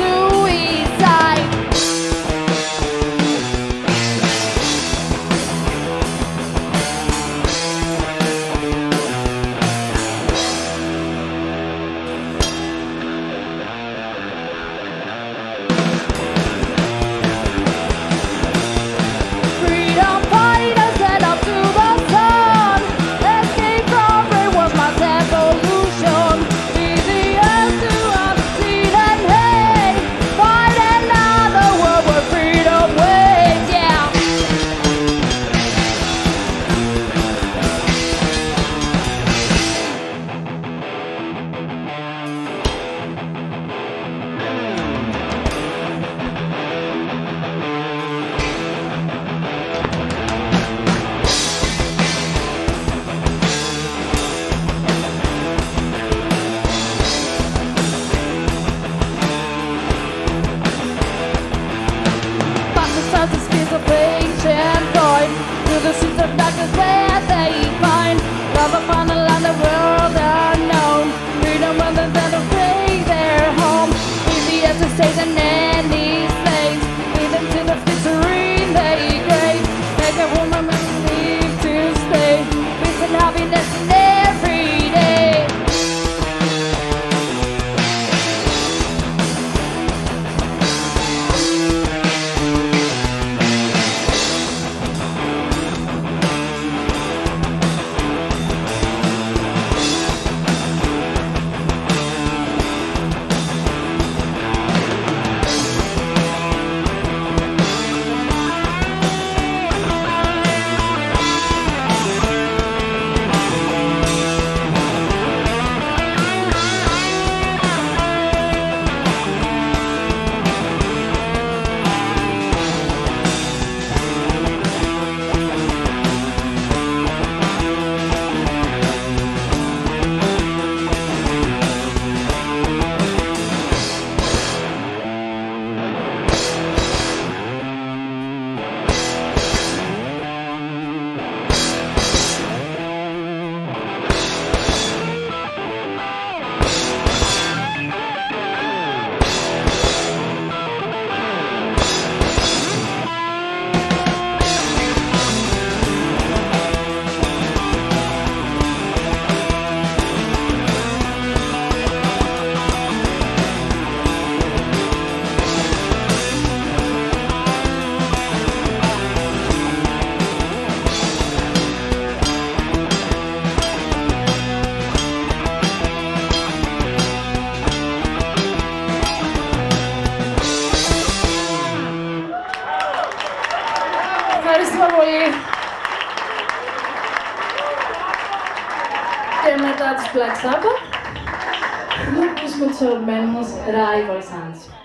the final Slacker, Ludwig Motor Memos Rai Voice Hands.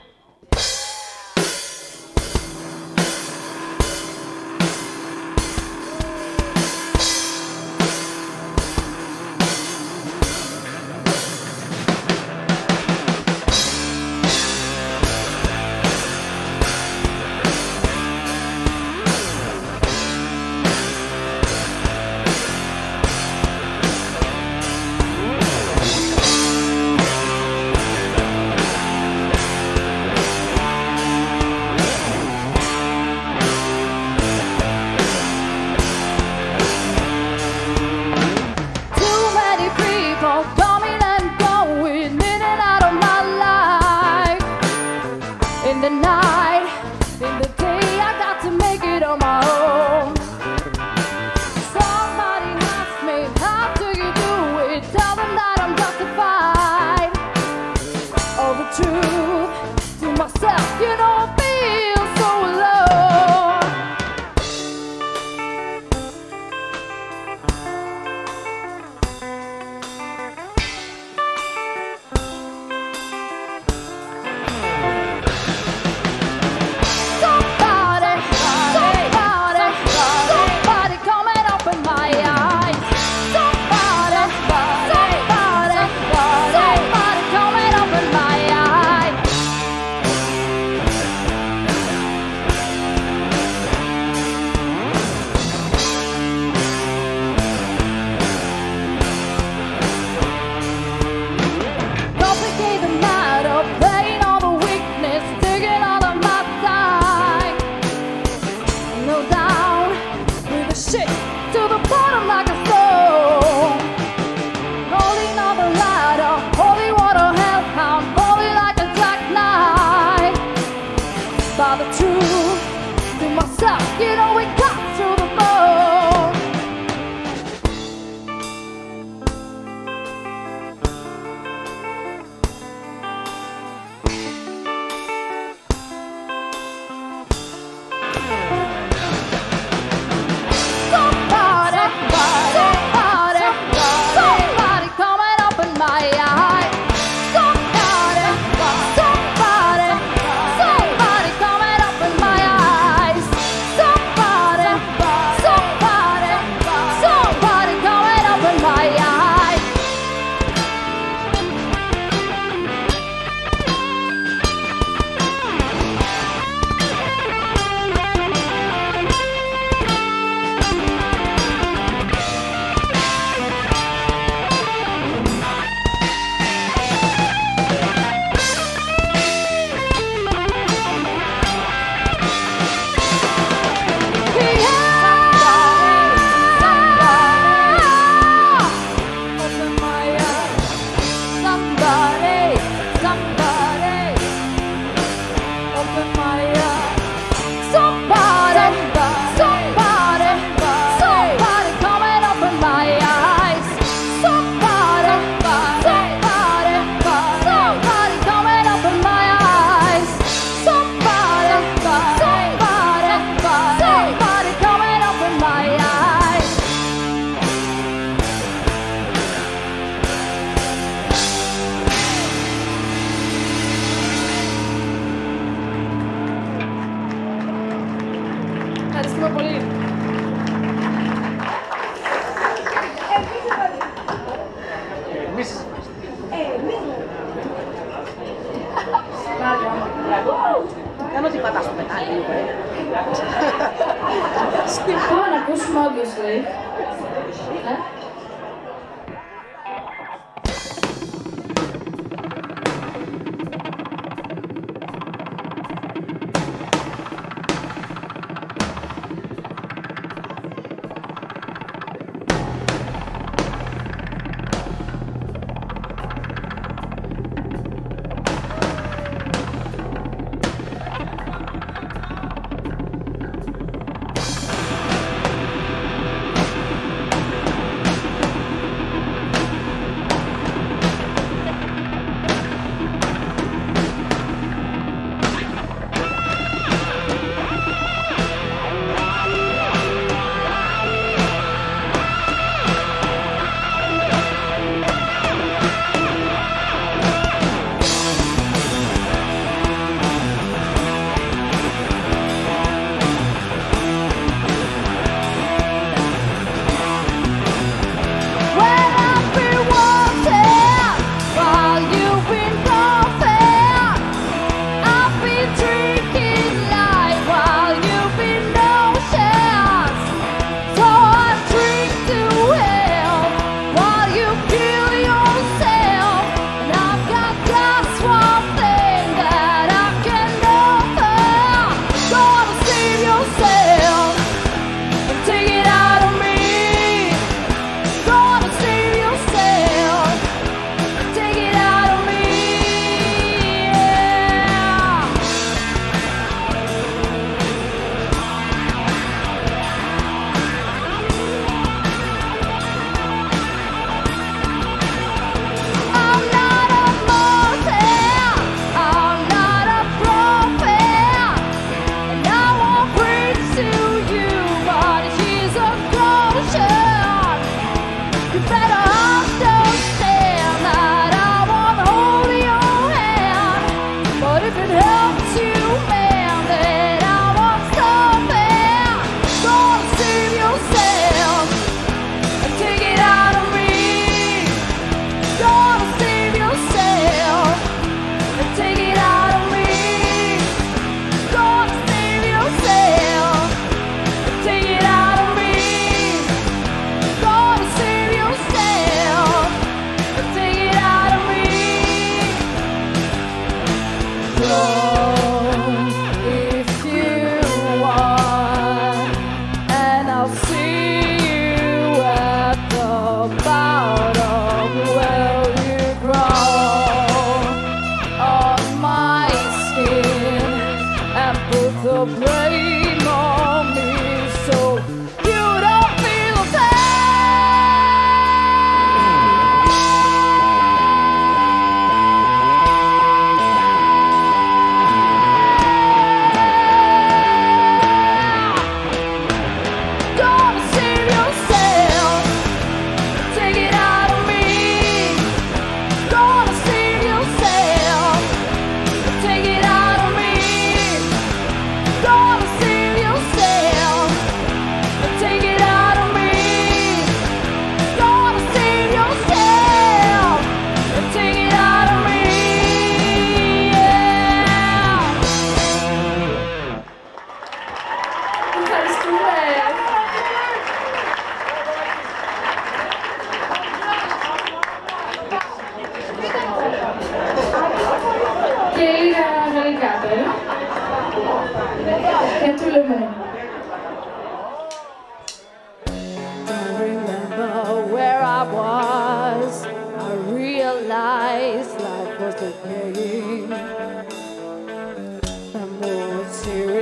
obviously.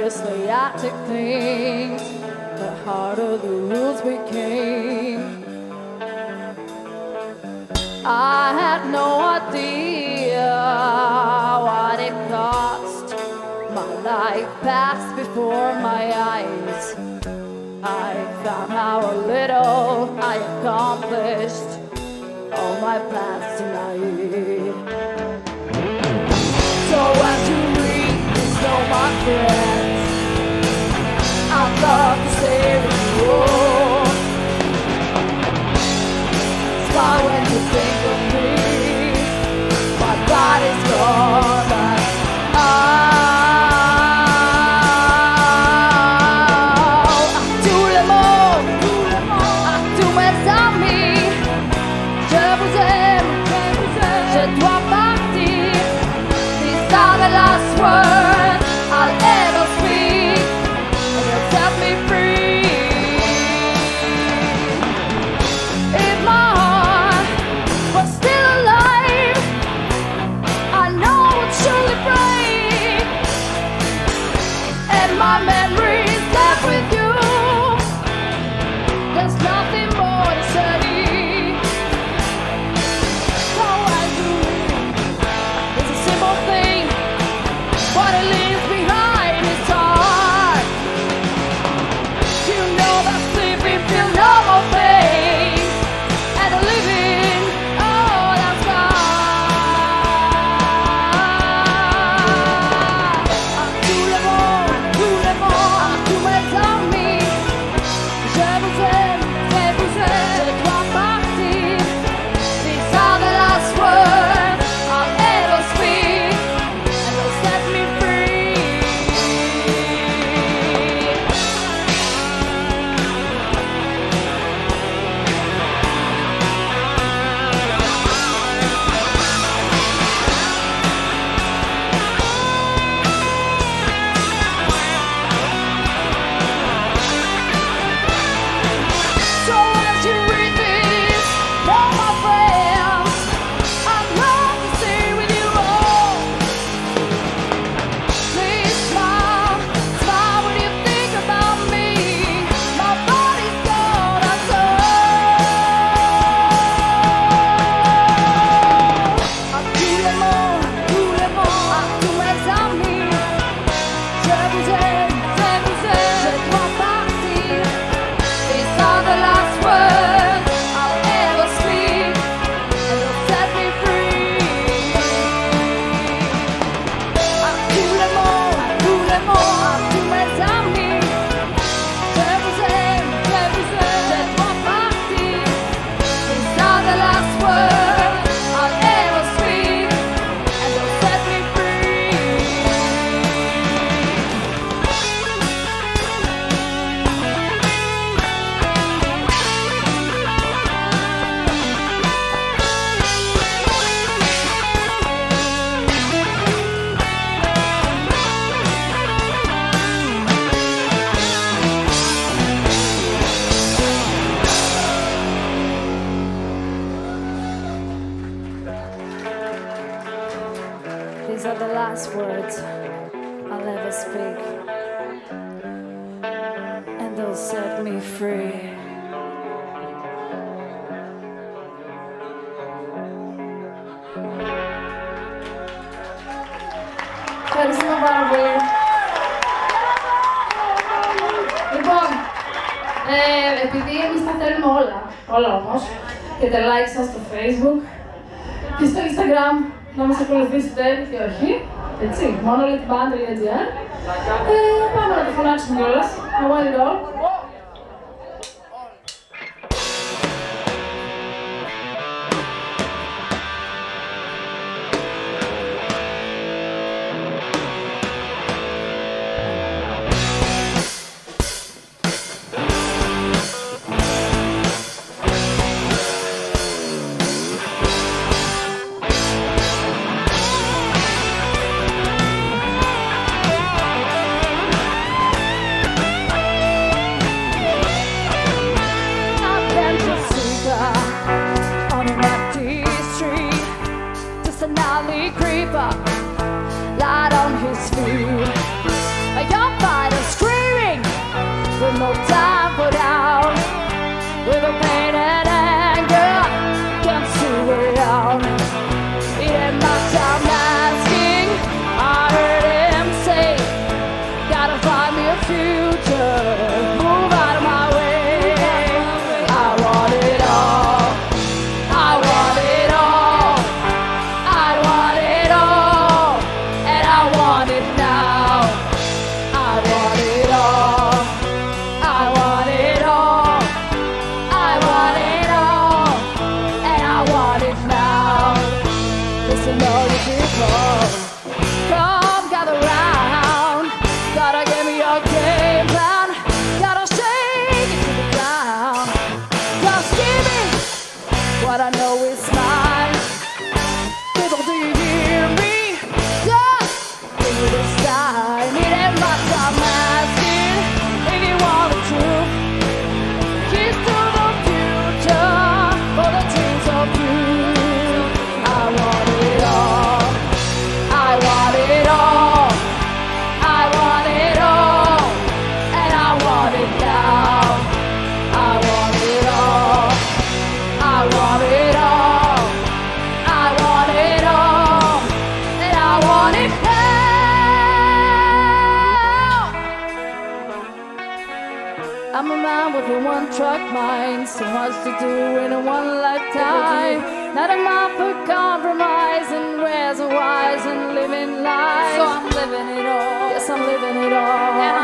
seriously, I took things. The harder the rules became. I had no idea what it cost. My life passed before my eyes. I found how little I accomplished. All my plans tonight. So as you read, you know my friend. Far away www.band.gr ε, Πάμε να το φωνάξουμε κιόλας, I want it all. to do in one lifetime. Not a mind for compromising, where's wise and living life. So I'm living it all. Yes, I'm living it all.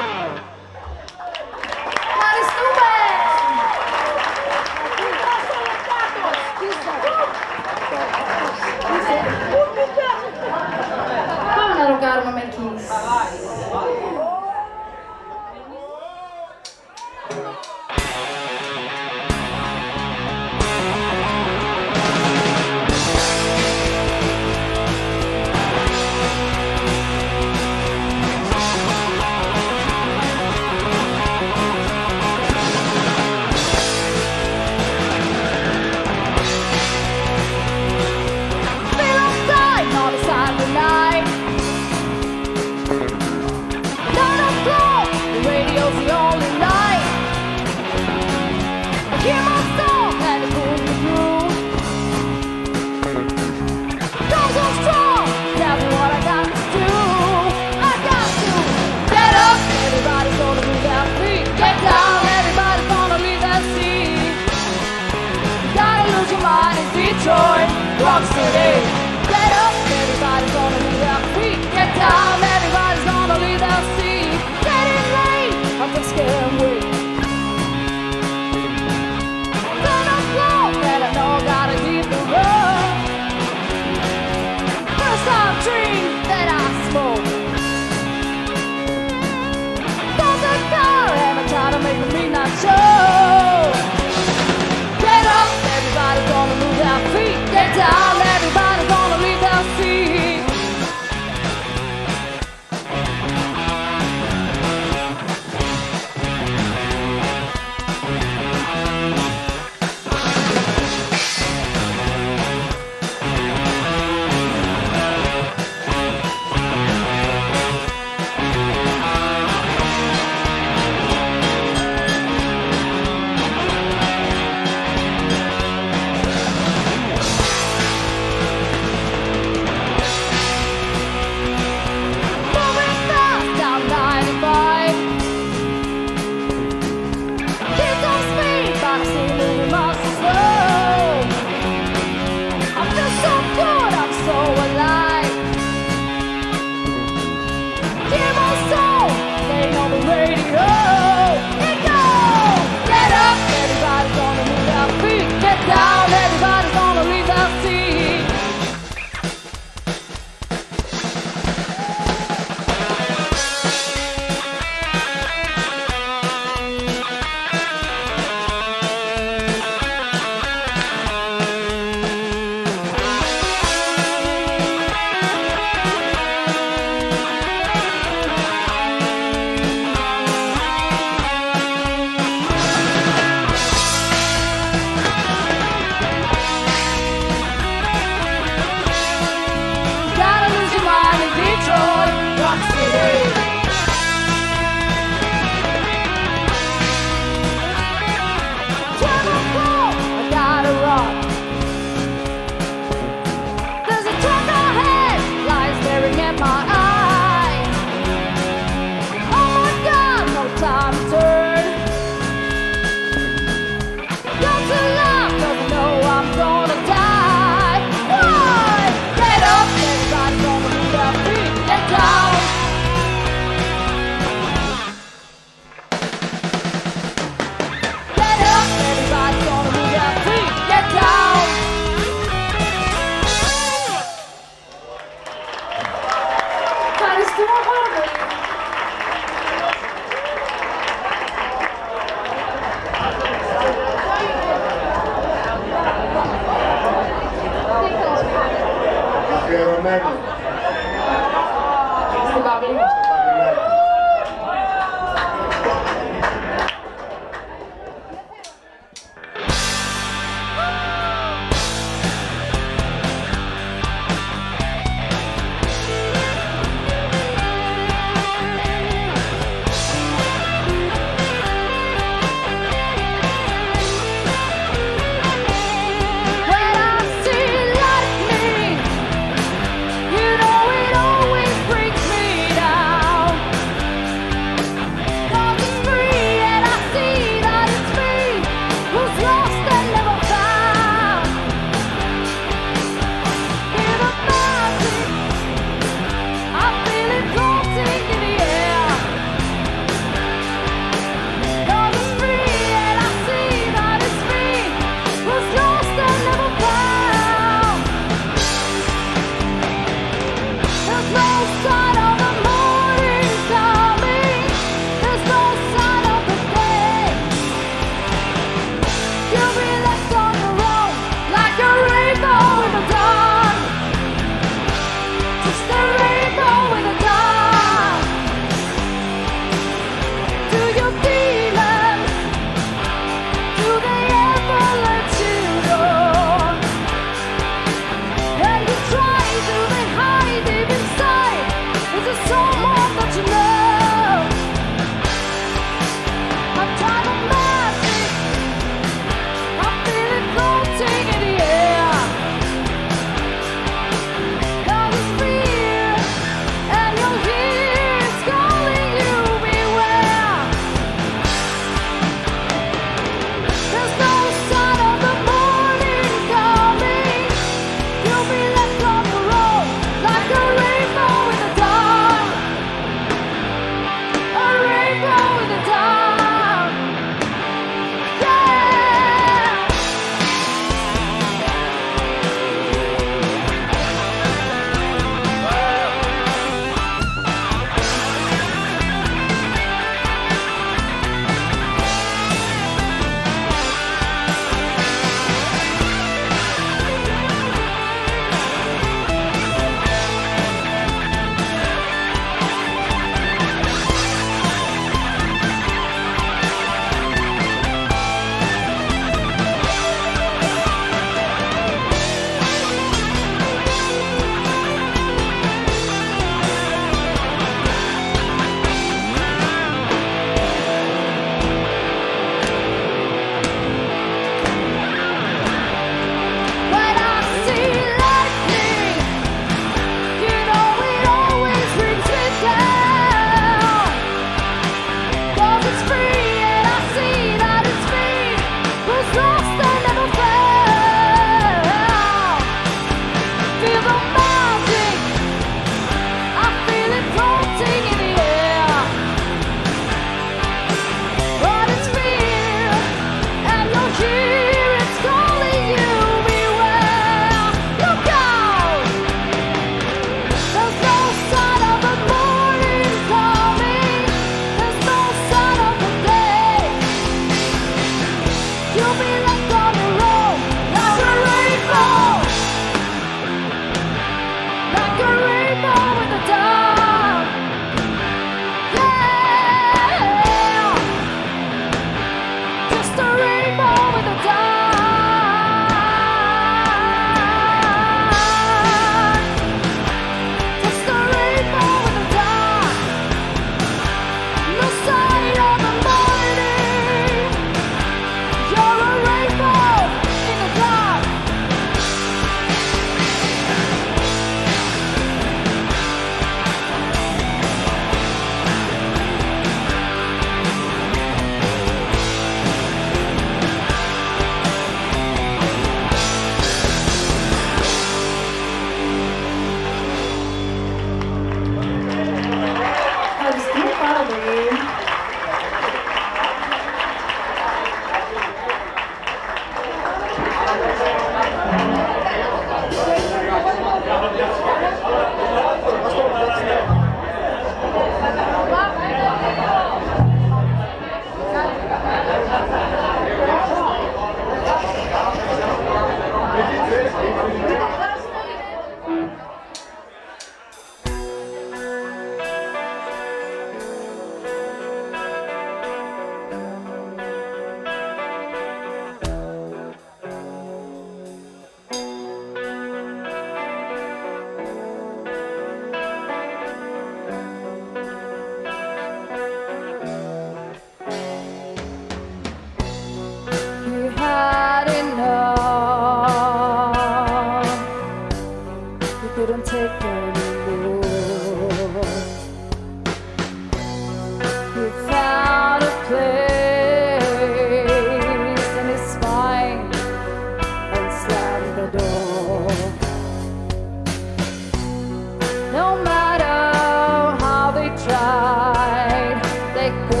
take